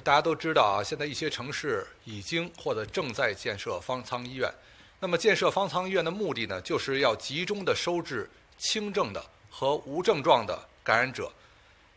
大家都知道啊，现在一些城市已经或者正在建设方舱医院。那么建设方舱医院的目的呢，就是要集中的收治轻症的和无症状的感染者。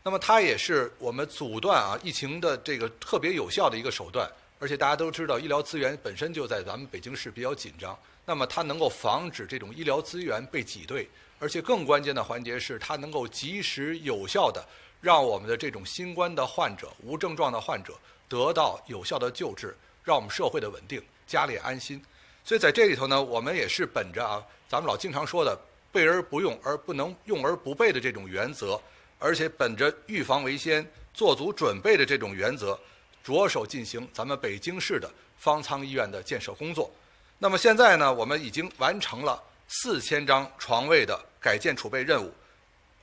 那么它也是我们阻断啊疫情的这个特别有效的一个手段。而且大家都知道，医疗资源本身就在咱们北京市比较紧张。那么它能够防止这种医疗资源被挤兑，而且更关键的环节是，它能够及时有效的让我们的这种新冠的患者、无症状的患者得到有效的救治，让我们社会的稳定、家里安心。所以在这里头呢，我们也是本着啊，咱们老经常说的“备而不用，而不能用而不备”的这种原则，而且本着预防为先、做足准备的这种原则。着手进行咱们北京市的方舱医院的建设工作。那么现在呢，我们已经完成了四千张床位的改建储备任务。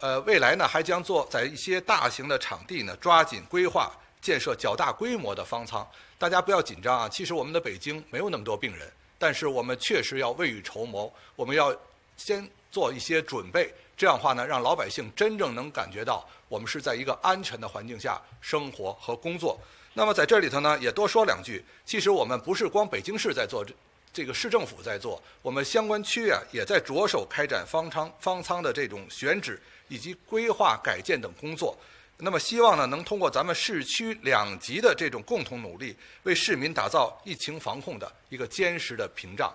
呃，未来呢还将做在一些大型的场地呢，抓紧规划建设较大规模的方舱。大家不要紧张啊，其实我们的北京没有那么多病人，但是我们确实要未雨绸缪，我们要先做一些准备。这样的话呢，让老百姓真正能感觉到我们是在一个安全的环境下生活和工作。那么在这里头呢，也多说两句。其实我们不是光北京市在做，这这个市政府在做，我们相关区啊也在着手开展方舱方舱的这种选址以及规划改建等工作。那么希望呢，能通过咱们市区两级的这种共同努力，为市民打造疫情防控的一个坚实的屏障。